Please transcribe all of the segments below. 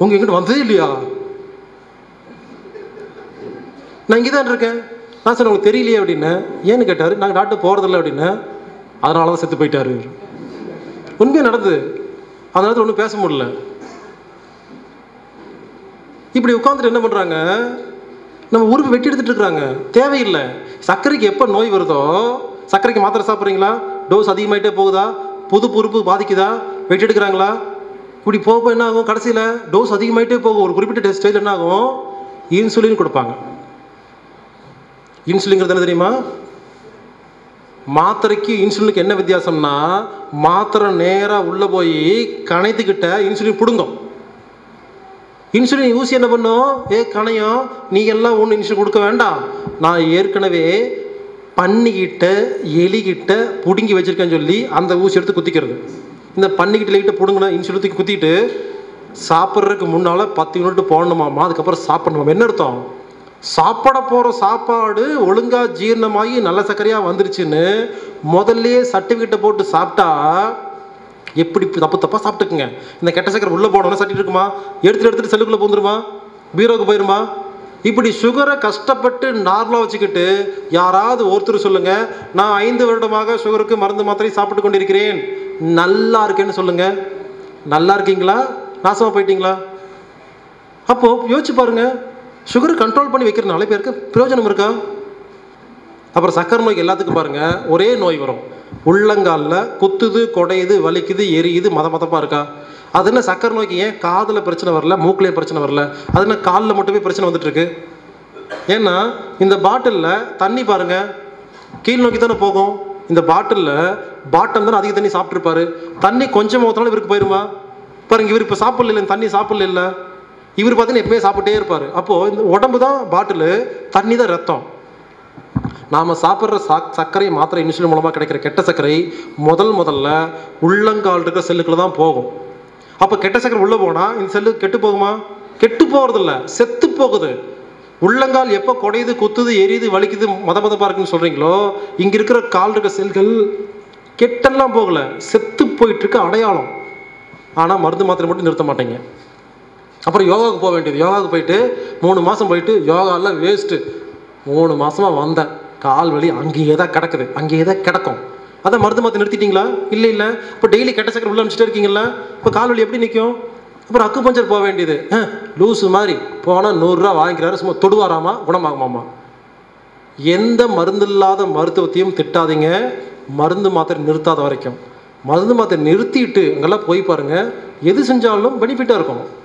உங்க எங்கிட்ட வந்ததே இல்லையா? நான் இங்கே தான் இருக்கேன். நான் சொன்னேன் உங்களுக்கு தெரியலையே அப்படின்னு. ஏன்னு கேட்டார் நாங்கள் டாக்டர் போகிறதில்ல அப்படின்னு. அதனால தான் செத்து போயிட்டாரு. உண்மையாக நடந்தது. அந்த நேரத்தில் ஒன்றும் பேச முடியல. இப்படி உட்காந்துட்டு என்ன பண்ணுறாங்க நம்ம உறுப்பு வெட்டி எடுத்துட்டு இருக்கிறாங்க. தேவையில்லை. சர்க்கரைக்கு எப்போ நோய் வருதோ சர்க்கரைக்கு மாத்திரை சாப்பிட்றீங்களா? டோஸ் அதிகமாயிட்டே போகுதா? புது உறுப்பு பாதிக்குதா? வெட்டி எடுக்கிறாங்களா? இப்படி போக போக என்ன ஆகும் கடைசியில் டோஸ் அதிகமாகிட்டே போகும். ஒரு குறிப்பிட்ட ஸ்டேஜ் என்ன ஆகும் இன்சுலின் கொடுப்பாங்க. இன்சுலின்ங்கிறது என்ன தெரியுமா? மாத்திரைக்கு இன்சுலினுக்கு என்ன வித்தியாசம்னா மாத்திரை நேராக உள்ளே போய் கணைத்துக்கிட்ட இன்சுலின் பிடுங்கும். இன்சுலின் ஊசி என்ன பண்ணும்? ஏ கணையம் நீ எல்லாம் ஒன்று இன்சுலின் கொடுக்க வேண்டாம். நான் ஏற்கனவே பண்ணிக்கிட்ட எலிகிட்ட பிடுங்கி வச்சுருக்கேன்னு சொல்லி அந்த ஊசி எடுத்து குத்திக்கிறது. இந்த பண்ணிக்கிட்டு எலிகிட்ட பிடுங்கின இன்சுலின் தூக்கி குத்திட்டு சாப்பிட்றதுக்கு முன்னால் பத்து யூனிட் போடணுமாம்மா அதுக்கப்புறம் சாப்பிடணுமா? என்ன அர்த்தம்? சாப்பிட போகிற சாப்பாடு ஒழுங்காக ஜீரணமாகி நல்ல சர்க்கரையாக வந்துருச்சுன்னு முதல்லையே சர்டிஃபிகேட்டை போட்டு சாப்பிட்டா எப்படி தப்பு தப்பாக சாப்பிட்டுக்குங்க? இந்த கெட்ட சக்கரை உள்ளே போனோம்னா சட்டிட்டு இருக்குமா? எடுத்துட்டு எடுத்துட்டு செல்லுக்குள்ளே போந்துருமா பீரோக்கு போயிருமா? இப்படி சுகரை கஷ்டப்பட்டு நார்மலாக வச்சுக்கிட்டு யாராவது ஒருத்தர் சொல்லுங்கள் நான் ஐந்து வருடமாக சுகருக்கு மருந்து மாத்திரை சாப்பிட்டு கொண்டிருக்கிறேன். நல்லா இருக்கேன்னு சொல்லுங்க. நல்லா இருக்கீங்களா? நாசமாக போயிட்டீங்களா? அப்போ யோசிச்சு பாருங்க. சுகர் கண்ட்ரோல் பண்ணி வைக்கிற நாலு பேருக்கு பிரயோஜனம் இருக்கா? அப்புறம் சக்கரை நோய்க்கு எல்லாத்துக்கும் பாருங்க ஒரே நோய் வரும். உள்ளங்காலில் குத்துது கொடையுது வலிக்குது எரியுது மத மதப்பாக இருக்கா? அது என்ன சக்கரை நோய்க்கு ஏன் காதில் பிரச்சனை வரல மூக்கிலையும் பிரச்சனை வரல? அது என்ன காலில் மட்டுமே பிரச்சனை வந்துட்டு இருக்கு ஏன்னா இந்த பாட்டிலில் தண்ணி பாருங்க கீழ் நோக்கி தானே போகும்? இந்த பாட்டிலில் பாட்டம் தானே அதிக தண்ணி சாப்பிட்ருப்பாரு தண்ணி கொஞ்சம் ஊற்றினாலும் இவருக்கு போயிருமா? பாருங்க இவர் இப்போ சாப்பிடல தண்ணி சாப்பிடல இல்லை இவர் பார்த்தீங்கன்னா எப்பவுமே சாப்பிட்டே இருப்பார். அப்போது இந்த உடம்பு தான் பாட்டிலு தண்ணி தான் ரத்தம். நாம் சாப்பிட்ற சா சர்க்கரை மாத்திரை இன்சுலின் மூலமாக கிடைக்கிற கெட்ட சர்க்கரை முதல் முதல்ல உள்ளங்கால் இருக்கிற செல்லுக்குள்ள தான் போகும். அப்போ கெட்ட சர்க்கரை உள்ளே போனால் இந்த செல்லு கெட்டு போகுமா? கெட்டு போகிறதில்ல செத்து போகுது. உள்ளங்கால் எப்போ குடையுது குத்துது எரியுது வலிக்குது மத மதப்பாக இருக்குன்னு சொல்கிறீங்களோ இங்கே இருக்கிற கால் இருக்க செல்கள் கெட்டெல்லாம் போகலை. செத்து போயிட்டு இருக்க அடையாளம். ஆனால் மருந்து மாத்திரை மட்டும் நிறுத்த மாட்டேங்க. அப்புறம் யோகாவுக்கு போக வேண்டியது. யோகாவுக்கு போயிட்டு மூணு மாதம் போயிட்டு யோகாலாம் வேஸ்ட்டு மூணு மாதமாக வந்தேன். கால் வலி அங்கேயே தான் கிடக்குது. அங்கேயே தான் கிடக்கும். அதான் மருந்து மாற்றி நிறுத்திட்டீங்களா? இல்லை இல்லை. இப்போ டெய்லி கெட்ட சக்கரை உள்ள அனுப்பிச்சிட்டே இருக்கீங்களா இப்போ கால் வலி எப்படி நிற்கும் அப்புறம் அக்கு பஞ்சர் போக வேண்டியது. ஆ, மாதிரி போனால் நூறுரூவா வாங்கிக்கிறாரு சும்மா தொடுவாராமா? குணமாகுமாமா? எந்த மருந்து இல்லாத மருத்துவத்தையும் திட்டாதீங்க. மருந்து மாத்திரை நிறுத்தாத வரைக்கும். மருந்து மாத்திரை நிறுத்திட்டு அங்கெல்லாம் போய் பாருங்கள் எது செஞ்சாலும் பெனிஃபிட்டாக இருக்கும்.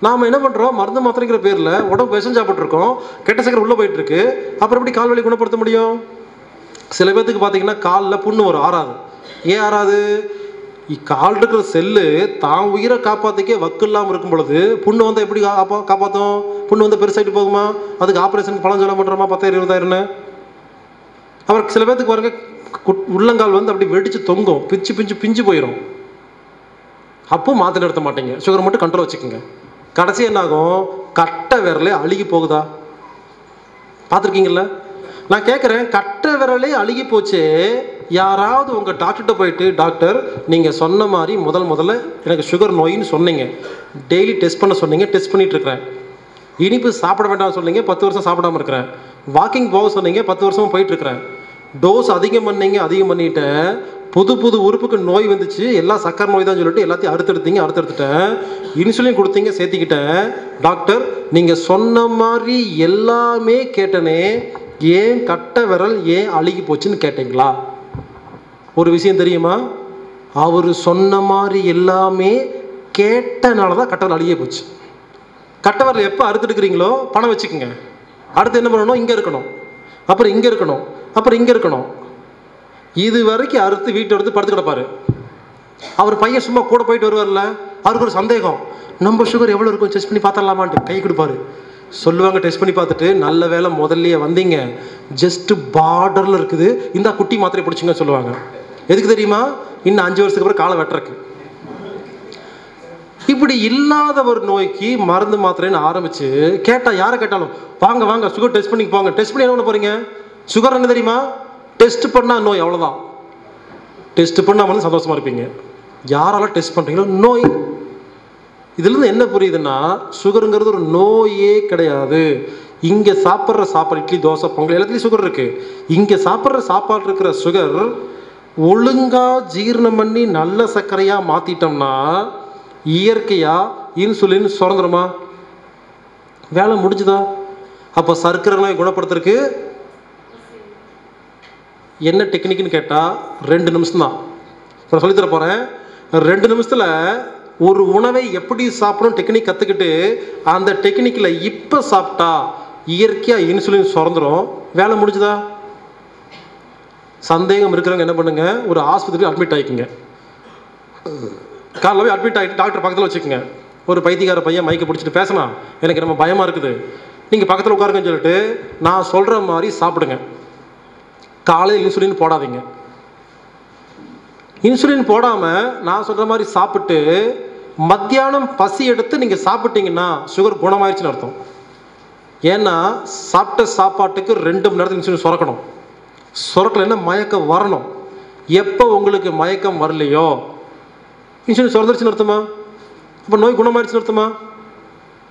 நாம் என்ன பண்ணுறோம் மருந்து மாத்திரைங்கிற பேரில் உடம்பு விஷம் சாப்பிட்ருக்கோம் கெட்ட சக்கரை உள்ளே போயிட்டுருக்கு. அப்புறம் எப்படி கால் வலி குணப்படுத்த முடியும்? சில பேர்த்துக்கு பார்த்தீங்கன்னா காலில் புண்ணு வரும் ஆறாது. ஏன் ஆறாது? கால் இருக்கிற செல்லு தான் உயிரை காப்பாற்றிக்கே வக்கு இல்லாமல் இருக்கும் பொழுது புண்ணு வந்தால் எப்படி காப்பா காப்பாற்றும் புண்ணு வந்து பெருசாகிட்டு போகுமா? அதுக்கு ஆப்ரேஷன் பழம் சொல்ல பண்ணுறோமா பத்தாயிரம் இருபதாயிரம்னு? அவர் சில பேர்த்துக்கு பாருங்க குட்- உள்ளங்கால் வந்து அப்படி வெடிச்சு தொங்கும். பிஞ்சு பிஞ்சு பிஞ்சு போயிடும் அப்போ மாத்திரை நிறுத்த மாட்டீங்க. சுகர் மட்டும் கண்ட்ரோல் வச்சுக்கோங்க. கடைசி என்னாகும் கட்டை விரலே அழுகி போகுதா? பார்த்துருக்கீங்களா நான் கேட்குறேன் கட்டை விரலே அழுகி போச்சே யாராவது உங்கள் டாக்டர்கிட்ட போயிட்டு டாக்டர் நீங்கள் சொன்ன மாதிரி முதல் முதல்ல எனக்கு சுகர் நோயின்னு சொன்னீங்க. டெய்லி டெஸ்ட் பண்ண சொன்னீங்க டெஸ்ட் பண்ணிகிட்டு இருக்கிறேன். இனிப்பு சாப்பிட வேண்டாம் சொன்னீங்க பத்து வருஷம் சாப்பிடாம இருக்கிறேன். வாக்கிங் போக சொன்னீங்க பத்து வருஷமும் போயிட்டுருக்கிறேன் டோஸ் அதிகம் பண்ணீங்க அதிகம் பண்ணிட்டேன். புது புது உறுப்புக்கு நோய் வந்துச்சு எல்லாம் சக்கரை நோய் தான் சொல்லிட்டு எல்லாத்தையும் அறுத்தெடுத்தீங்க அறுத்தெடுத்துட்டேன். இன்சுலின் கொடுத்தீங்க சேர்த்திக்கிட்டேன். டாக்டர் நீங்கள் சொன்ன மாதிரி எல்லாமே கேட்டனே ஏன் கட்ட விரல் ஏன் அழுகி போச்சுன்னு கேட்டீங்களா? ஒரு விஷயம் தெரியுமா? அவர் சொன்ன மாதிரி எல்லாமே கேட்டனால தான் கட்டவர் அழிய போச்சு. கட்டவரில் எப்போ அறுத்துட்டுக்கிறீங்களோ பணம் வச்சுக்கோங்க. அடுத்து என்ன பண்ணணும்? இங்கே இருக்கணும். அப்புறம் இங்கே இருக்கணும். அப்புறம் இங்கே இருக்கணும். இது வரைக்கும் அறுத்து வீட்டை எடுத்து படுத்து கிடப்பார் அவர் பையன் சும்மா கூட போயிட்டு வருவார்ல? அவருக்கு ஒரு சந்தேகம். நம்ம சுகர் எவ்வளோ இருக்கும்? டெஸ்ட் பண்ணி பார்த்துடலாமான்ட்டு கை கொடுப்பாரு. சொல்லுவாங்க டெஸ்ட் பண்ணி பார்த்துட்டு நல்ல வேலை முதல்லையே வந்தீங்க. ஜஸ்ட்டு பார்டரில் இருக்குது. இந்த குட்டி மாத்திரை பிடிச்சிங்கன்னு சொல்லுவாங்க. எதுக்கு தெரியுமா? இன்னும் அஞ்சு வருஷத்துக்கு அப்புறம் காலை வெட்டுறக்கு. இப்படி இல்லாத ஒரு நோய்க்கு மருந்து மாத்திரைன்னு ஆரம்பிச்சு கேட்டால் யாரை கேட்டாலும் வாங்க வாங்க சுகர் டெஸ்ட் பண்ணி போங்க. டெஸ்ட் பண்ணி என்ன பண்ண போறீங்க? சுகர் என்ன தெரியுமா? டெஸ்ட் பண்ணால் நோய் அவ்வளோதான் டெஸ்ட் பண்ணால் வந்து சந்தோஷமா இருப்பீங்க. யாரால டெஸ்ட் பண்ணுறீங்களோ நோய். இதுலேருந்து என்ன புரியுதுன்னா சுகருங்கிறது ஒரு நோயே கிடையாது. இங்கே சாப்பிட்ற சாப்பாடு இட்லி தோசை பொங்கல் எல்லாத்துலேயும் சுகர் இருக்குது இங்கே சாப்பிட்ற சாப்பாடு இருக்கிற சுகர் ஒழுங்காக ஜீரணம் பண்ணி நல்ல சர்க்கரையாக மாற்றிட்டோம்னா இயற்கையாக இன்சுலின் சுரந்துருமா? வேலை முடிஞ்சுதா? அப்போ சர்க்கரை நோயை குணப்படுத்துறதுக்கு என்ன டெக்னிக்னு கேட்டால் ரெண்டு நிமிஷம் தான். இப்போ சொல்லித்தர போகிறேன் ரெண்டு நிமிஷத்தில் ஒரு உணவை எப்படி சாப்பிடணும் டெக்னிக் கற்றுக்கிட்டு அந்த டெக்னிக்கில் இப்போ சாப்பிட்டா இயற்கையாக இன்சுலின் சுரந்துடும் வேலை முடிஞ்சுதா? சந்தேகம் இருக்கிறவங்க என்ன பண்ணுங்க? ஒரு ஆஸ்பத்திரியில் அட்மிட் ஆகிக்குங்க காலையில் போய் அட்மிட் ஆகிட்டு டாக்டர் பக்கத்தில் வச்சுக்கோங்க. ஒரு பைத்தியக்கார பையன் மைக்கை பிடிச்சிட்டு பேசலாம் எனக்கு ரொம்ப பயமாக இருக்குது. நீங்கள் பக்கத்தில் உட்காருங்கன்னு சொல்லிட்டு நான் சொல்கிற மாதிரி சாப்பிடுங்க. காலையில் இன்சுலின் போடாதீங்க. இன்சுலின் போடாமல் நான் சொல்கிற மாதிரி சாப்பிட்டு மத்தியானம் பசி எடுத்து நீங்கள் சாப்பிட்டீங்கன்னா சுகர் குணமாயிருச்சுன்னு அர்த்தம். ஏன்னா சாப்பிட்ட சாப்பாட்டுக்கு ரெண்டு மணி நேரத்துக்கு இன்சுலின் சுரக்கணும். சுரக்கலைன்னா மயக்கம் வரணும்? எப்போ உங்களுக்கு மயக்கம் வரலையோ? இன்சூரன்ஸ் சுரந்துருச்சுன்னு அர்த்தமா? அப்போ நோய் குணமாயிருச்சுன்னு அர்த்தமா?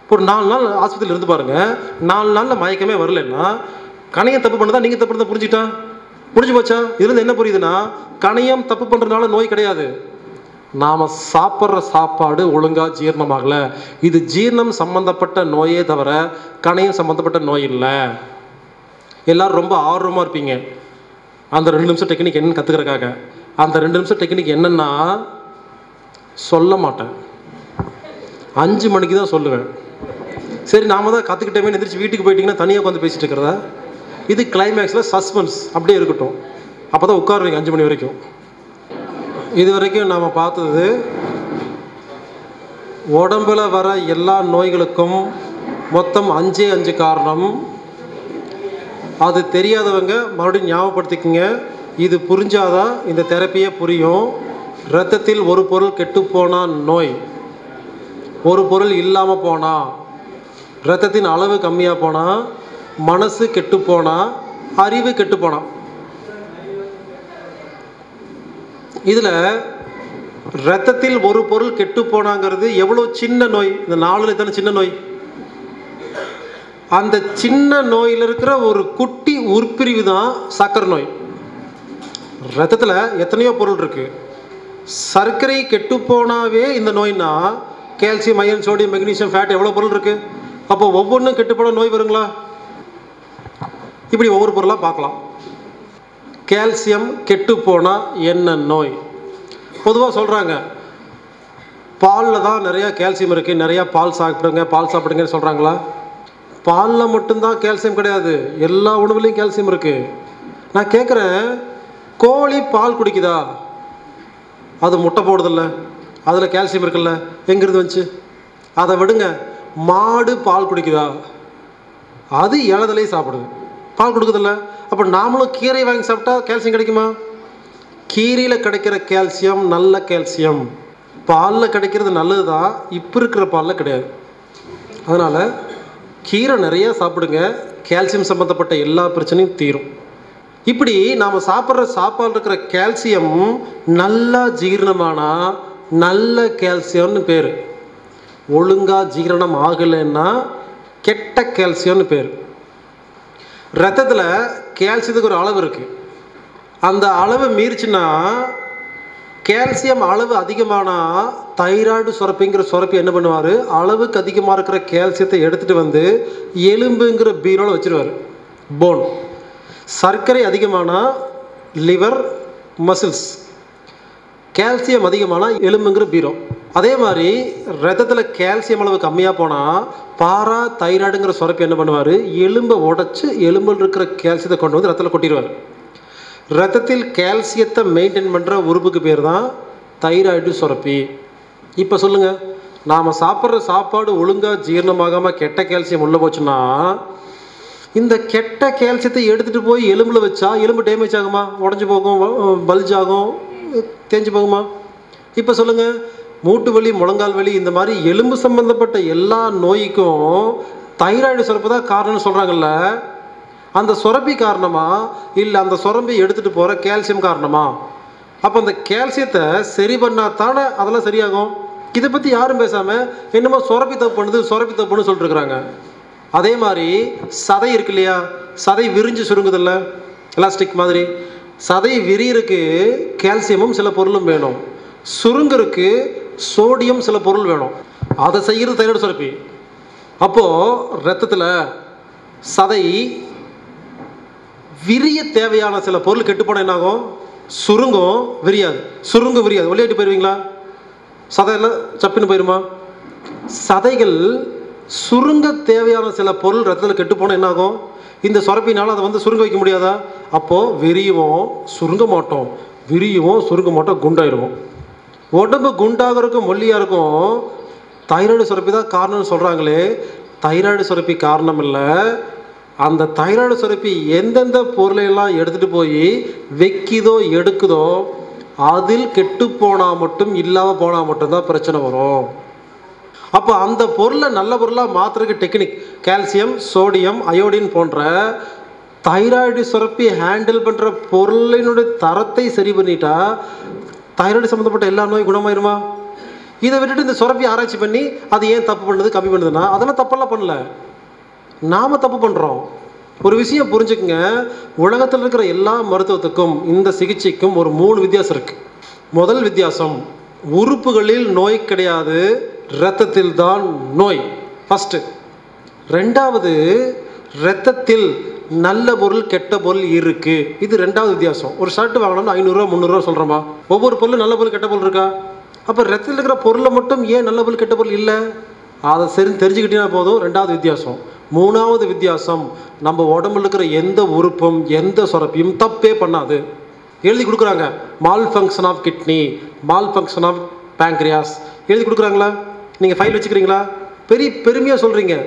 இப்போ ஒரு நாலு நாள் ஆஸ்பத்திரியில் இருந்து பாருங்க. நாலு நாளில் மயக்கமே வரலன்னா கணையம் தப்பு பண்ணதா நீங்கள் தப்பு பண்ணதா புரிஞ்சுட்டா புரிஞ்சு போச்சா? இதுலேருந்து என்ன புரியுதுன்னா கணையம் தப்பு பண்ணுறதுனால நோய் கிடையாது. நாம் சாப்பிட்ற சாப்பாடு ஒழுங்காக ஜீரணமாகலை. இது ஜீரணம் சம்மந்தப்பட்ட நோயே தவிர கணையம் சம்மந்தப்பட்ட நோய் இல்லை. எல்லாரும் ரொம்ப ஆர்வமாக இருப்பீங்க. அந்த ரெண்டு நிமிஷம் டெக்னிக் என்னன்னு கற்றுக்கிறக்காக அந்த ரெண்டு நிமிஷம் டெக்னிக் என்னென்னா சொல்ல மாட்டேன். அஞ்சு மணிக்கு தான் சொல்லுவேன். சரி நாம தான் கற்றுக்கிட்டமே எந்திரிச்சு வீட்டுக்கு போயிட்டீங்கன்னா தனியாக உட்காந்து பேசிட்டு இருக்கிறதா? இது கிளைமேக்ஸில் சஸ்பென்ஸ் அப்படியே இருக்கட்டும். அப்போ தான் உட்காருவீங்க அஞ்சு மணி வரைக்கும். இது வரைக்கும் நாம் பார்த்தது உடம்புல வர எல்லா நோய்களுக்கும் மொத்தம் அஞ்சே அஞ்சு காரணம். அது தெரியாதவங்க மறுபடியும் ஞாபகப்படுத்திக்கங்க. இது புரிஞ்சாதான் இந்த தெரப்பியே புரியும். இரத்தத்தில் ஒரு பொருள் கெட்டுப்போனா நோய். ஒரு பொருள் இல்லாமல் போனால் இரத்தத்தின் அளவு கம்மியாக போனால் மனசு கெட்டுப்போனால் அறிவு கெட்டுப்போனால் இதில் இரத்தத்தில் ஒரு பொருள் கெட்டு போனாங்கிறது எவ்வளோ சின்ன நோய்? இந்த நாலுல தானே சின்ன நோய்? அந்த சின்ன நோயில் இருக்கிற ஒரு குட்டி உட்பிரிவு தான் சக்கரை நோய். ரத்தத்தில் எத்தனையோ பொருள் இருக்குது சர்க்கரை கெட்டு போனாவே இந்த நோய்னா calcium iron sodium magnesium fat எவ்வளோ பொருள் இருக்குது அப்போ ஒவ்வொன்றும் கெட்டு போன நோய் வருங்களா? இப்படி ஒவ்வொரு பொருளாக பார்க்கலாம். கால்சியம் கெட்டு போனால் என்ன நோய்? பொதுவாக சொல்கிறாங்க பாலில் தான் நிறையா கால்சியம் இருக்குது நிறையா பால் சாப்பிடுங்க பால் சாப்பிடுங்கன்னு சொல்கிறாங்களா பாலில் மட்டும்தான் கால்சியம் கிடையாது. எல்லா உணவுலையும் கால்சியம் இருக்குது நான் கேட்குறேன் கோழி பால் குடிக்குதா? அது முட்டை போடுதில்ல. அதில் கால்சியம் இருக்குல்ல. எங்கிருந்து வந்துச்சு? அதை விடுங்க. மாடு பால் குடிக்குதா? அது இலதலையே சாப்பிடுது. பால் கொடுக்குதில்ல. அப்போ நாமளும் கீரை வாங்கி சாப்பிட்டா கால்சியம் கிடைக்குமா? கீரையில் கிடைக்கிற கால்சியம் நல்ல கால்சியம் பாலில் கிடைக்கிறது நல்லது தான் இப்போ இருக்கிற பாலில் கிடையாது. அதனால் கீரை நிறைய சாப்பிடுங்க. கால்சியம் சம்மந்தப்பட்ட எல்லா பிரச்சனையும் தீரும். இப்படி நாம் சாப்பிட்ற சாப்பாடு இருக்கிற கால்சியம் நல்லா ஜீரணமானா நல்ல கால்சியம்னு பேர். ஒழுங்காக ஜீரணம் ஆகலைன்னா கெட்ட கால்சியம்னு பேர். ரத்தத்தில் கால்சியத்துக்கு ஒரு அளவு இருக்குது அந்த அளவை மீறிச்சுன்னா கால்சியம் அளவு அதிகமானால் தைராய்டு சுரப்பிங்கிற சுரப்பி என்ன பண்ணுவார்? அளவுக்கு அதிகமாக இருக்கிற கால்சியத்தை எடுத்துகிட்டு வந்து எலும்புங்கிற பீரோவில் வச்சிருவார். போன் சர்க்கரை அதிகமானால் லிவர் மசில்ஸ் கால்சியம் அதிகமானால் எலும்புங்கிற பீரோ. அதே மாதிரி ரத்தத்தில் கால்சியம் அளவு கம்மியாக போனால் பாரா தைராய்டுங்கிற சுரப்பி என்ன பண்ணுவார்? எலும்பை உடச்சி எலும்பில் இருக்கிற கால்சியத்தை கொண்டு வந்து ரத்தத்தில் கொட்டிடுவார். ரத்தத்தில் கால்சியத்தை மெயின்டைன் பண்ணுற உறுப்புக்கு பேர் தான் தைராய்டு சுரப்பி. இப்போ சொல்லுங்கள் நாம் சாப்பிட்ற சாப்பாடு ஒழுங்காக ஜீரணமாகாமல் கெட்ட கால்சியம் உள்ளே போச்சுன்னா இந்த கெட்ட கால்சியத்தை எடுத்துகிட்டு போய் எலும்பில் வச்சா எலும்பு டேமேஜ் ஆகுமா? உடஞ்சி போகும் பல்ஜ் ஆகும் தேஞ்சு போகுமா? இப்போ சொல்லுங்கள் மூட்டு வலி முழங்கால் வலி இந்த மாதிரி எலும்பு சம்மந்தப்பட்ட எல்லா நோய்க்கும் தைராய்டு சுரப்பு தான் காரணம்னு சொல்கிறாங்கல்ல அந்த சுரப்பி காரணமா? இல்லை அந்த சுரம்பி எடுத்துகிட்டு போகிற கால்சியம் காரணமா? அப்போ அந்த கால்சியத்தை சரி பண்ணால் தானே அதெல்லாம் சரியாகும்? இதை பற்றி யாரும் பேசாமல் என்னமோ சுரப்பி தப்பு பண்ணுது சுரப்பி தப்புன்னு சொல்லிட்டு இருக்கிறாங்க அதே மாதிரி சதை இருக்கு இல்லையா? சதை விரிஞ்சு சுருங்குதில்ல? எலாஸ்டிக் மாதிரி. சதை விரியருக்கு கால்சியமும் சில பொருளும் வேணும். சுருங்கருக்கு சோடியம் சில பொருள் வேணும். அதை செய்கிறது தைராய்டு சுரப்பி. அப்போது ரத்தத்தில் சதை விரிய தேவையான சில பொருள் கெட்டுப்போனால் என்னாகும்? சுருங்கும் விரியாது. சுருங்க விரியாது. விளையாட்டு போயிடுவீங்களா சதையெல்லாம் சப்பின்னு போயிருமா? சதைகள் சுருங்க தேவையான சில பொருள் ரத்தத்தில் கெட்டு போனால் என்னாகும்? இந்த சுரப்பினால் அதை வந்து சுருங்க வைக்க முடியாதா? அப்போது விரியுவோம் சுருங்க மாட்டோம். விரியுவோம் சுருங்க மாட்டோம் குண்டாயிடுவோம் உடம்பு குண்டாகிறதுக்கும் ஒல்லியாக இருக்கும். தைராய்டு சுரப்பி தான் காரணம்னு சொல்கிறாங்களே தைராய்டு சுரப்பி காரணம் இல்லை. அந்த தைராய்டு சுரப்பி எந்தெந்த பொருளையெல்லாம் எடுத்துகிட்டு போய் வைக்கிதோ எடுக்குதோ அதில் கெட்டு போனால் மட்டும் இல்லாமல் போனால் மட்டும்தான் பிரச்சனை வரும். அப்போ அந்த பொருளை நல்ல பொருளாக மாற்றுறதுக்கு டெக்னிக் கால்சியம் சோடியம் அயோடின் போன்ற தைராய்டு சுரப்பி ஹேண்டில் பண்ணுற பொருளினுடைய தரத்தை சரி பண்ணிட்டா தைராய்டு சம்மந்தப்பட்ட எல்லா நோயும் குணமாயிருமா? இதை விட்டுட்டு இந்த சுரப்பி ஆராய்ச்சி பண்ணி அது ஏன் தப்பு பண்ணுது கம்மி பண்ணுதுன்னா அதெல்லாம் தப்பெல்லாம் பண்ணல. நாம் தப்பு பண்ணுறோம் ஒரு விஷயம் புரிஞ்சுக்குங்க. உலகத்தில் இருக்கிற எல்லா மருத்துவத்துக்கும் இந்த சிகிச்சைக்கும் ஒரு மூணு வித்தியாசம் இருக்குது முதல் வித்தியாசம் உறுப்புகளில் நோய் கிடையாது இரத்தத்தில் தான் நோய். ஃபஸ்ட்டு ரெண்டாவது இரத்தத்தில் நல்ல பொருள் கெட்ட பொருள் இருக்குது இது ரெண்டாவது வித்தியாசம். ஒரு ஷர்ட் வாங்கணும்னு ஐநூறுரூவா முந்நூறுரூவா சொல்கிறோமா ஒவ்வொரு பொருளும் நல்ல பொருள் கெட்ட பொருள் இருக்கா? அப்போ ரத்தத்தில் இருக்கிற பொருளை மட்டும் ஏன் நல்ல பொருள் கெட்ட பொருள் இல்லை? அதை சரி தெரிஞ்சுக்கிட்டீங்கன்னா போதும். ரெண்டாவது வித்தியாசம். மூணாவது வித்தியாசம் நம்ம உடம்புல இருக்கிற எந்த உறுப்பும் எந்த சுரப்பியும் தப்பே பண்ணாது. எழுதி கொடுக்குறாங்க malfunction of kidney malfunction of pancreas எழுதி கொடுக்குறாங்களா? நீங்கள் ஃபைல் வச்சுக்கிறீங்களா? பெரிய பெருமையாக சொல்கிறீங்க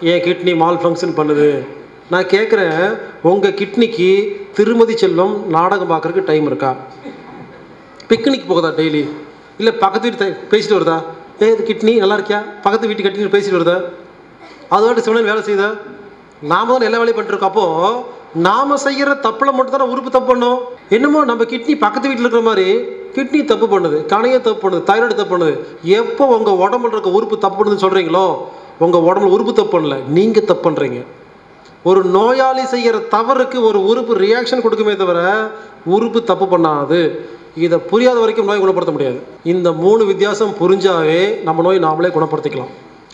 என் கிட்னி மால் ஃபங்க்ஷன் பண்ணுது? நான் கேட்குறேன் உங்கள் கிட்னிக்கு திருமதி செல்வம் நாடகம் பார்க்குறதுக்கு டைம் இருக்கா? பிக்னிக் போகுதா டெய்லி இல்லை பக்கத்து வீட்டு த- பேசிட்டு வருதா? ஏ கிட்னி நல்லா இருக்கியா? பக்கத்து வீட்டு கட்டின்னு பேசிட்டு வருதா? அதோட சிவனன் வேலை செய்யுதா நாம தான் எல்லா வேலையும் பண்ணிருக்கோம் அப்போ நாம செய்கிற தப்புல மட்டும் தானே உறுப்பு தப்பு பண்ணோம்? என்னமோ நம்ம கிட்னி பக்கத்து வீட்டில் இருக்கிற மாதிரி கிட்னி தப்பு பண்ணுது கணைய தப்பு பண்ணுது தைராய்டு தப்பு பண்ணுது. எப்போ உங்கள் உடம்புல இருக்க உறுப்பு தப்பு பண்ணுதுன்னு சொல்கிறீங்களோ உங்கள் உடம்புல உறுப்பு தப்பு பண்ணல நீங்கள் தப்பு பண்ணுறீங்க ஒரு நோயாளி செய்கிற தவறுக்கு ஒரு உறுப்பு ரியாக்ஷன் கொடுக்குமே தவிர உறுப்பு தப்பு பண்ணாது. இதை புரியாத வரைக்கும் நோய் குணப்படுத்த முடியாது. இந்த மூணு வித்தியாசம் புரிஞ்சாவே நம்ம நோய் நாமளே குணப்படுத்திக்கலாம்.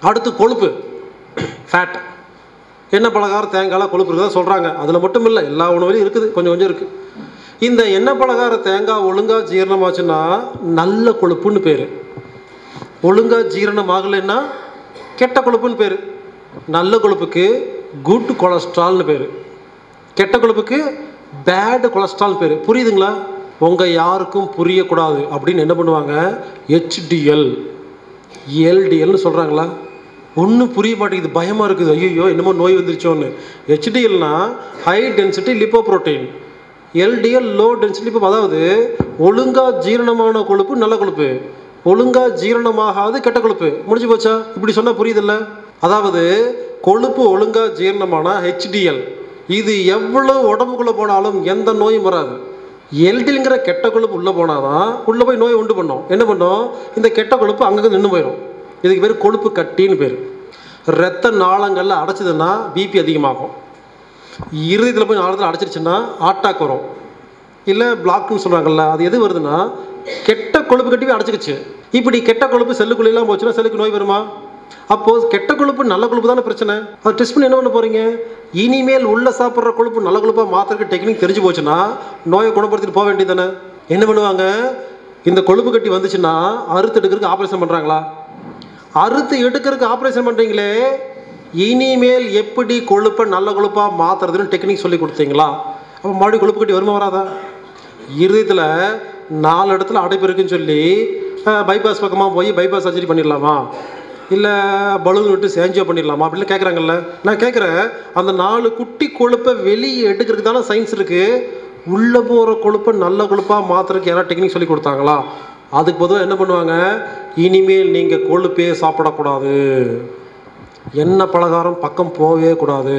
அடுத்து கொழுப்பு. ஃபேட் எண்ணெய் பலகாரம் தேங்காய் கொழுப்பு இருக்குதா சொல்கிறாங்க அதில் மட்டும் இல்லை எல்லா உணவுலையும் இருக்குது. கொஞ்சம் கொஞ்சம் இருக்குது இந்த எண்ணெய் பலகார தேங்காய் ஒழுங்காக ஜீரணமாச்சுன்னா நல்ல கொழுப்புன்னு பேர். ஒழுங்காக ஜீரணம் ஆகலைன்னா கெட்ட கொழுப்புன்னு பேர். நல்ல கொழுப்புக்கு குட் கொலஸ்ட்ரால்னு பேர். கெட்ட கொழுப்புக்கு பேடு கொலஸ்ட்ரால் பேர். புரியுதுங்களா? உங்கள் யாருக்கும் புரியக்கூடாது அப்படின்னு என்ன பண்ணுவாங்க? ஹெச்டிஎல் எல்டிஎல்னு சொல்கிறாங்களா ஒன்றும் புரிய மாட்டேங்குது பயமாக இருக்குது. ஐயோ என்னமோ நோய் வந்துருச்சோன்னு. ஹெச்டிஎல்னா high density lipoprotein LDL low density lipo அதாவது ஒழுங்காக ஜீரணமான கொழுப்பு நல்ல கொழுப்பு. ஒழுங்காக ஜீரணமாகாது கெட்ட கொழுப்பு. முடிஞ்சு போச்சா? இப்படி சொன்னால் புரியுதில்ல? அதாவது கொழுப்பு ஒழுங்காக ஜீரணமான ஹெச்டிஎல் இது எவ்வளோ உடம்புக்குள்ளே போனாலும் எந்த நோயும் வராது. எல்டிஎல்ங்கிற கெட்ட கொழுப்பு உள்ளே போனால் தான் உள்ளே போய் நோய் உண்டு பண்ணோம். என்ன பண்ணும்? இந்த கெட்ட கொழுப்பு அங்கங்கே நின்று போயிடும் இதுக்கு பேர் கொழுப்பு கட்டின்னு பேர். ரத்த நாளங்களில் அடைச்சதுன்னா பிபி அதிகமாகும். இருதயத்தில் போய் நாளத்தில் அடைச்சிருச்சுன்னா அட்டாக் வரும். இல்லை பிளாக்னு சொல்கிறாங்கல்ல அது எது வருதுன்னா கெட்ட கொழுப்பு கட்டி அடைச்சிக்கிச்சு. இப்படி கெட்ட கொழுப்பு செல்லுக்குள்ளெல்லாம் போச்சுன்னா செல்லுக்கு நோய் வருமா? அப்போது கெட்ட கொழுப்பு நல்ல கொழுப்பு தானே பிரச்சனை. அதை டெஸ்ட் பண்ணி என்ன பண்ண போகிறீங்க இனிமேல் உள்ள சாப்பிட்ற கொழுப்பு நல்ல கொழுப்பாக மாற்றுறதுக்கு டெக்னிக் தெரிஞ்சு போச்சுன்னா நோயை குணப்படுத்திட்டு போக வேண்டியது தானே. என்ன பண்ணுவாங்க? இந்த கொழுப்பு கட்டி வந்துச்சுன்னா அறுத்து எடுக்கிறதுக்கு ஆப்ரேஷன் பண்ணுறாங்களா அறுத்து எடுக்கிறதுக்கு ஆப்ரேஷன் பண்ணுறீங்களே இனிமேல் எப்படி கொழுப்பை நல்ல கொழுப்பாக மாற்றுறதுன்னு டெக்னிக் சொல்லி கொடுத்தீங்களா? அப்போ மறுபடியும் கொழுப்பு கட்டி வருமா வராதா? இருதயத்தில் நாலு இடத்துல அடைப்பு இருக்குன்னு சொல்லி பைபாஸ் பக்கமாக போய் பைபாஸ் சர்ஜரி பண்ணிடலாமா? இல்லை பலூன் விட்டு சேஞ்சோ பண்ணிடலாமா? அப்படின்னு கேட்குறாங்கல்ல நான் கேட்குறேன் அந்த நாலு குட்டி கொழுப்பை வெளியே எடுக்கிறதுக்கு தானே சயின்ஸ் இருக்குது உள்ளே போகிற கொழுப்பை நல்ல கொழுப்பாக மாற்றுறதுக்கு யாராவது டெக்னிக் சொல்லி கொடுத்தாங்களா? அதுக்கு பொதுவாக என்ன பண்ணுவாங்க? இனிமேல் நீங்கள் கொழுப்பே சாப்பிடக்கூடாது. எண்ணெய் பலகாரம் பக்கம் போகவே கூடாது.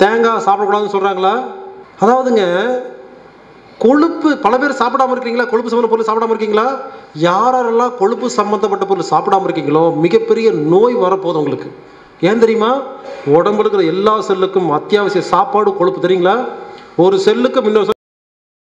தேங்காய் சாப்பிடக்கூடாதுன்னு சொல்கிறாங்களா அதாவதுங்க கொழுப்பு பல பேர் சாப்பிடாம இருக்கீங்களா கொழுப்பு சம்மந்த பொருள் சாப்பிடாம இருக்கீங்களா? யார் யாரெல்லாம் கொழுப்பு சம்மந்தப்பட்ட பொருள் சாப்பிடாம இருக்கீங்களோ மிகப்பெரிய நோய் வரப்போகுது உங்களுக்கு. ஏன் தெரியுமா? உடம்புல இருக்கிற எல்லா செல்லுக்கும் அத்தியாவசிய சாப்பாடு கொழுப்பு தெரியுங்களா? ஒரு செல்லுக்கு இன்னொரு